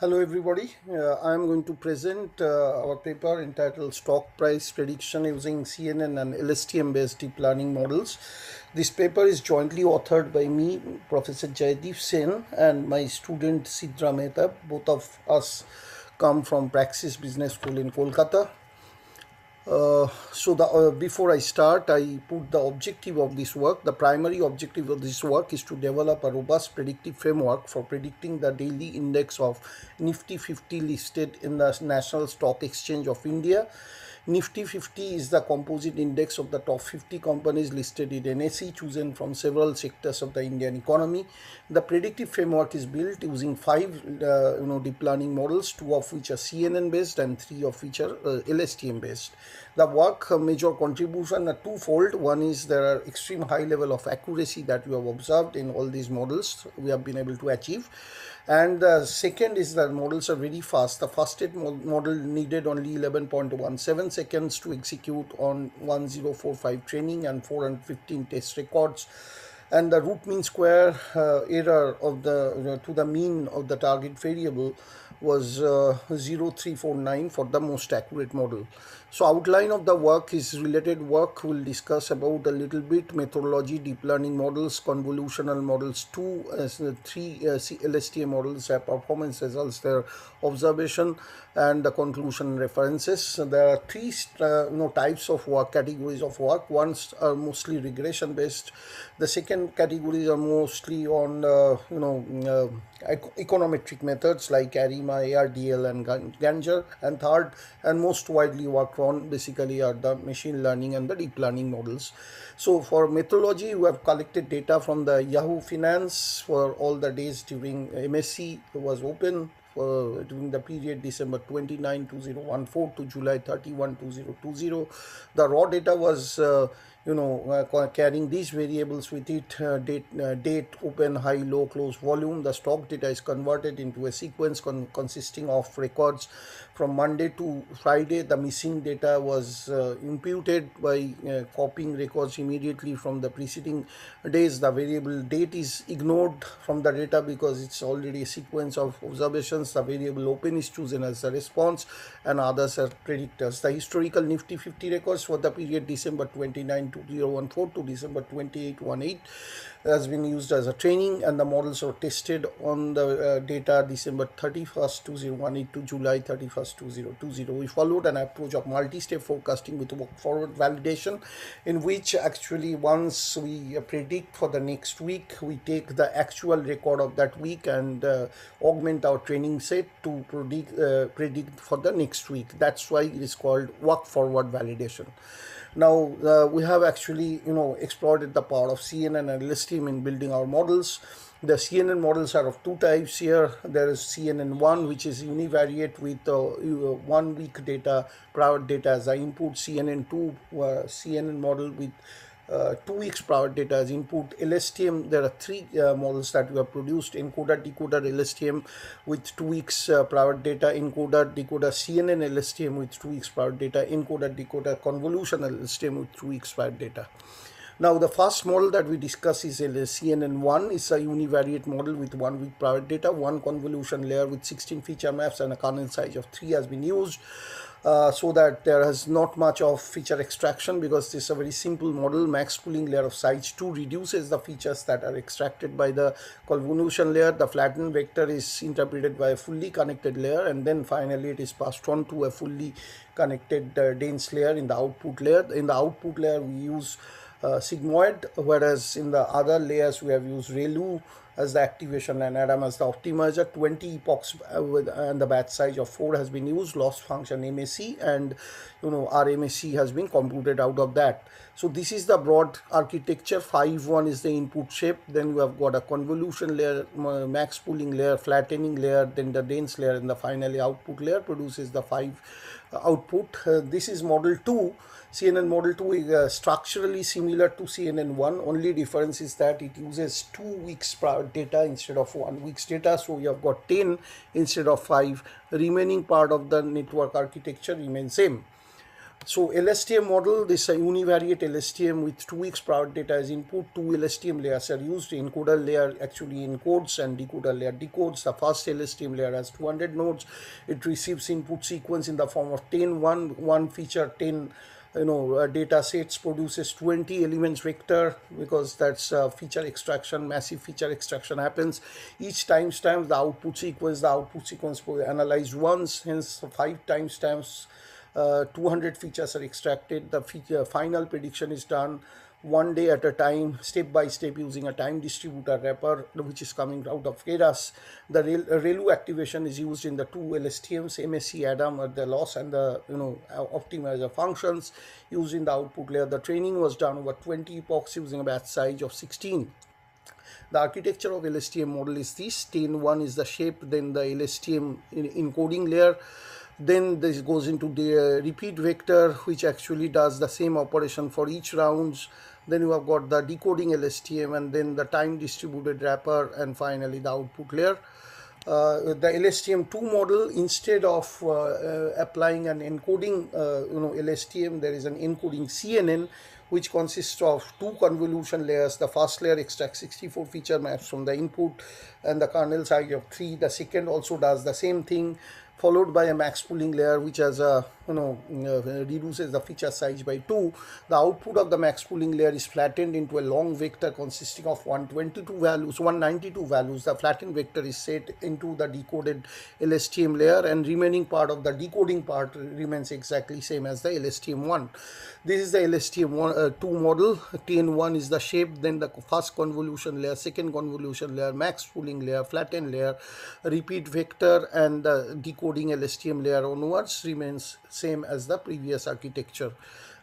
Hello everybody, uh, I am going to present uh, our paper entitled Stock Price Prediction using CNN and LSTM based deep learning models. This paper is jointly authored by me, Professor Jaydip Sen and my student Sidra Mehtab. Both of us come from Praxis Business School in Kolkata. Uh, so the, uh, before I start, I put the objective of this work. The primary objective of this work is to develop a robust predictive framework for predicting the daily index of Nifty 50 listed in the National Stock Exchange of India Nifty 50 is the composite index of the top 50 companies listed in NSE chosen from several sectors of the Indian economy. The predictive framework is built using five uh, you know, deep learning models, two of which are CNN based and three of which are uh, LSTM based. The work uh, major contribution are twofold. One is there are extreme high level of accuracy that we have observed in all these models we have been able to achieve and the second is that models are very fast the fastest model needed only 11.17 seconds to execute on 1045 training and 415 test records and the root mean square uh, error of the know, to the mean of the target variable was uh, 0349 for the most accurate model. So outline of the work is related work we'll discuss about a little bit methodology, deep learning models, convolutional models, two, uh, three uh, LSTM models, uh, performance results, their observation and the conclusion references. There are three uh, you know, types of work, categories of work. Ones are mostly regression based. The second categories are mostly on uh, you know uh, econometric methods like ARIMA, ARDL and Granger. And third and most widely worked on basically are the machine learning and the deep learning models. So for methodology, we have collected data from the Yahoo Finance for all the days during NSE was open during the period December 29 2014 to July 31 2020. The raw data was uh, you know uh, carrying these variables with it uh, date uh, date open high low close volume. The stock data is converted into a sequence con consisting of records from monday to friday. The missing data was uh, imputed by uh, copying records immediately from the preceding days. The variable date is ignored from the data because it's already a sequence of observations. The variable open is chosen as the response and others are predictors. The historical nifty 50 records for the period december 29 2014 to December 2818 has been used as a training and the models were tested on the uh, data December 31st 2018 to July 31st 2020. We followed an approach of multi-step forecasting with forward validation in which actually once we predict for the next week we take the actual record of that week and uh, augment our training set to predict, uh, predict for the next week. That's why it is called walk forward validation. Now uh, we have actually you know exploited the power of CNN and LSTM in building our models. The CNN models are of two types here. There is CNN1 which is univariate with uh, one week data, private data as the input. CNN2 uh, CNN model with two weeks private data as input. LSTM, there are three uh, models that we have produced, encoder, decoder, LSTM with two weeks uh, private data, encoder, decoder, CNN, LSTM with two weeks private data, encoder, decoder, convolutional LSTM with two weeks private data. Now the first model that we discuss is a CNN1 is a univariate model with one week private data, one convolution layer with 16 feature maps and a kernel size of 3 has been used. Uh, so that there is not much of feature extraction because this is a very simple model. Max pooling layer of size 2 reduces the features that are extracted by the convolution layer. The flattened vector is interpreted by a fully connected layer and then finally it is passed on to a fully connected uh, dense layer in the output layer. In the output layer we use uh, sigmoid whereas in the other layers we have used ReLU as the activation and Adam as the optimizer 20 epochs uh, with and the batch size of 4 has been used loss function MAC and you know RMAC has been computed out of that. So this is the broad architecture. 5 1 is the input shape. Then you have got a convolution layer max pooling layer flattening layer then the dense layer and the finally output layer produces the 5 uh, output. Uh, this is model 2 CNN Model 2 is uh, structurally similar to CNN 1. Only difference is that it uses two weeks data instead of one week's data. So you have got 10 instead of 5. Remaining part of the network architecture remains same. So LSTM model, this is a univariate LSTM with two weeks prior data as input. Two LSTM layers are used. Encoder layer actually encodes and decoder layer decodes. The first LSTM layer has 200 nodes. It receives input sequence in the form of 10, one, one feature, 10 you know uh, data sets produces 20 elements vector because that's uh, feature extraction massive feature extraction happens. Each timestamp the output sequence the output sequence analyzed once hence five timestamps uh, 200 features are extracted. The feature, final prediction is done one day at a time, step by step, using a time distributed wrapper, which is coming out of Keras. The ReLU activation is used in the two LSTMs, MSE, Adam, or the loss and the you know optimizer functions used in the output layer. The training was done over 20 epochs using a batch size of 16. The architecture of LSTM model is this. 10 1 is the shape, then the LSTM encoding layer then this goes into the uh, repeat vector which actually does the same operation for each rounds then you have got the decoding LSTM and then the time distributed wrapper and finally the output layer uh, the LSTM2 model instead of uh, uh, applying an encoding uh, you know LSTM there is an encoding CNN which consists of two convolution layers. The first layer extracts 64 feature maps from the input and the kernel size of 3. The second also does the same thing followed by a max pooling layer which has a you know uh, reduces the feature size by 2 the output of the max pooling layer is flattened into a long vector consisting of 122 values 192 values. The flattened vector is set into the decoded LSTM layer and remaining part of the decoding part remains exactly same as the LSTM1 this is the LSTM1 uh, 2 model. TN1 is the shape then the first convolution layer second convolution layer max pooling layer flattened layer repeat vector and the decoding coding LSTM layer onwards remains same as the previous architecture.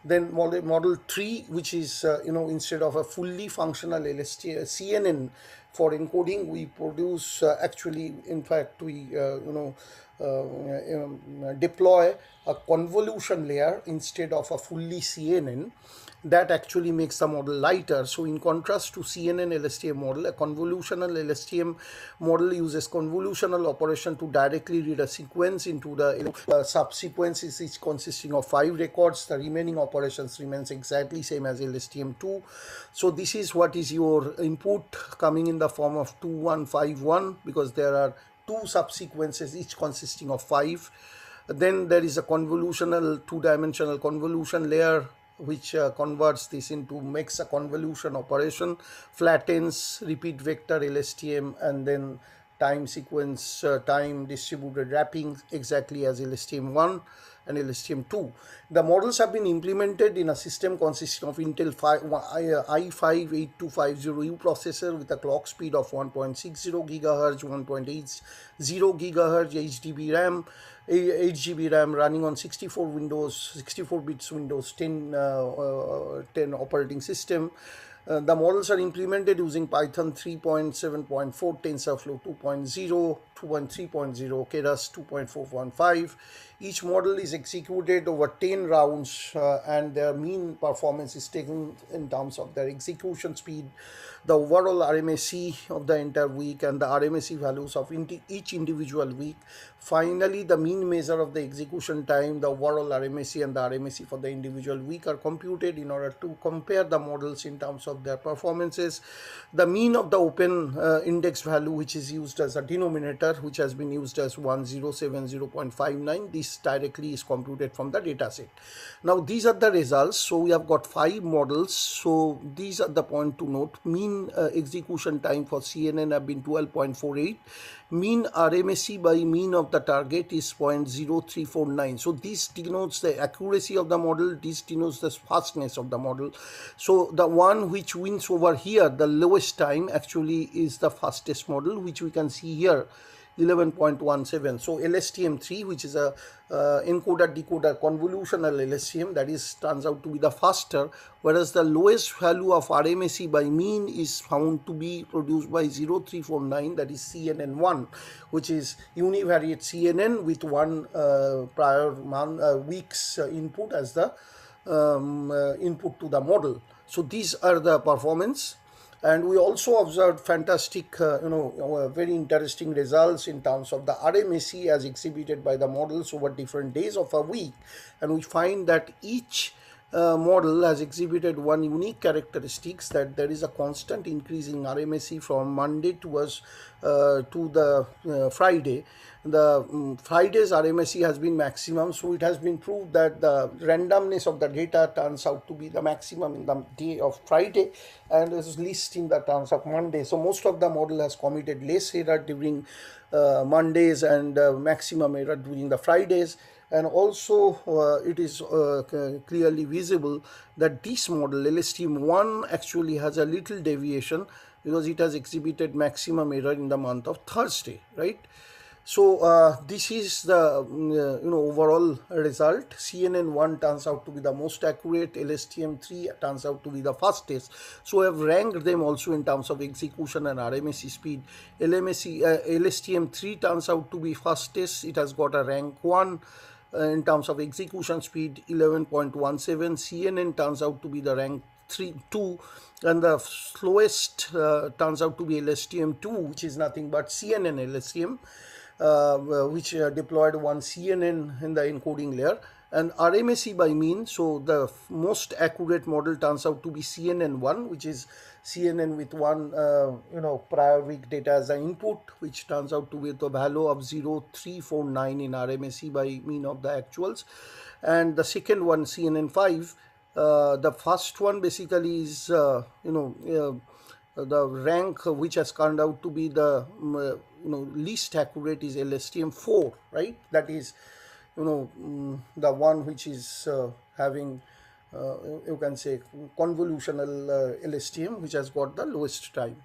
Then model, model 3 which is uh, you know instead of a fully functional LSTM CNN for encoding we produce uh, actually in fact we uh, you know uh, deploy a convolution layer instead of a fully CNN that actually makes the model lighter. So in contrast to CNN LSTM model, a convolutional LSTM model uses convolutional operation to directly read a sequence into the uh, subsequences is consisting of five records. The remaining operations remains exactly same as LSTM2. So this is what is your input coming in the form of 2151 because there are two subsequences each consisting of five. Then there is a convolutional two-dimensional convolution layer which uh, converts this into makes a convolution operation flattens repeat vector LSTM and then time sequence uh, time distributed wrapping exactly as LSTM1 and LSTM2. The models have been implemented in a system consisting of Intel i5-8250U processor with a clock speed of 1.60 GHz, 1.80 GHz HDB RAM, 8 GB RAM running on 64 Windows, 64 bits Windows 10, uh, uh, 10 operating system. Uh, the models are implemented using Python 3.7.4, TensorFlow 2.0, 2.3.0, Keras 2.415. Each model is executed over 10 rounds uh, and their mean performance is taken in terms of their execution speed, the overall RMSE of the entire week and the RMSE values of each individual week. Finally, the mean measure of the execution time, the overall RMSE and the RMSE for the individual week are computed in order to compare the models in terms of their performances. The mean of the open uh, index value which is used as a denominator which has been used as 1070.59 this directly is computed from the data set. Now these are the results. So we have got five models. So these are the point to note. Mean uh, execution time for CNN have been 12.48 mean RMSE by mean of the target is 0.0349. So this denotes the accuracy of the model, this denotes the fastness of the model. So the one which wins over here, the lowest time actually is the fastest model, which we can see here. 11.17 so LSTM3 which is a uh, encoder decoder convolutional LSTM that is turns out to be the faster whereas the lowest value of RMSE by mean is found to be produced by 0349 that is CNN1 which is univariate CNN with one uh, prior month, uh, week's uh, input as the um, uh, input to the model. So these are the performance and we also observed fantastic, uh, you know, uh, very interesting results in terms of the RMSE as exhibited by the models over different days of a week. And we find that each uh, model has exhibited one unique characteristics that there is a constant increase in RMSE from Monday towards uh, to the uh, Friday. The um, Friday's RMSE has been maximum, so it has been proved that the randomness of the data turns out to be the maximum in the day of Friday and is least in the terms of Monday. So most of the model has committed less error during uh, Mondays and uh, maximum error during the Fridays and also uh, it is uh, clearly visible that this model LSTM1 actually has a little deviation because it has exhibited maximum error in the month of Thursday right? So uh, this is the mm, uh, you know overall result. CNN1 turns out to be the most accurate. LSTM3 turns out to be the fastest. So I have ranked them also in terms of execution and RMSE speed. LMSE, uh, LSTM3 turns out to be fastest. It has got a rank 1 uh, in terms of execution speed 11.17 cnn turns out to be the rank 3 2 and the slowest uh, turns out to be lstm2 which is nothing but cnn lstm uh, which uh, deployed one cnn in the encoding layer and RMSE by mean. So the most accurate model turns out to be CNN1, which is CNN with one, uh, you know, prior week data as an input, which turns out to be the value of 0349 in RMSE by mean of the actuals. And the second one, CNN5, uh, the first one basically is, uh, you know, uh, the rank which has turned out to be the, um, uh, you know, least accurate is LSTM4, right? That is you know mm, the one which is uh, having you can say convolutional uh, LSTM which has got the lowest time.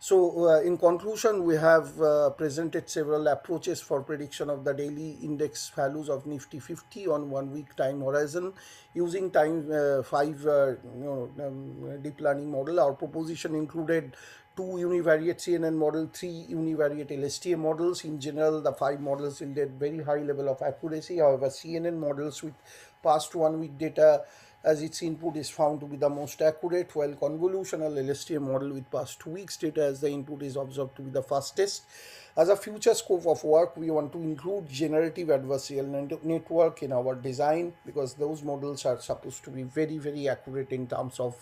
So uh, in conclusion, we have uh, presented several approaches for prediction of the daily index values of Nifty 50 on one week time horizon using time uh, five you know, um, deep learning model. Our proposition included two univariate CNN model, three univariate LSTM models. In general, the five models yielded very high level of accuracy. However, CNN models with past one week data as its input is found to be the most accurate, while convolutional LSTM model with past two weeks data as the input is observed to be the fastest. As a future scope of work, we want to include generative adversarial network in our design because those models are supposed to be very, very accurate in terms of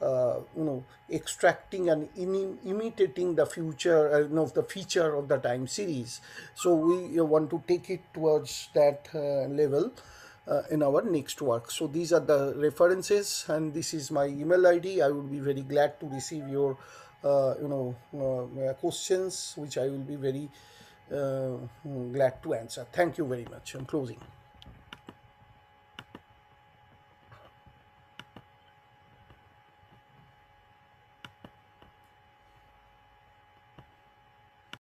uh, you know extracting and imitating the future uh, you know the feature of the time series so we uh, want to take it towards that uh, level uh, in our next work. So these are the references and this is my email id i would be very glad to receive your uh, you know questions which i will be very glad to answer. Thank you very much. I'm closing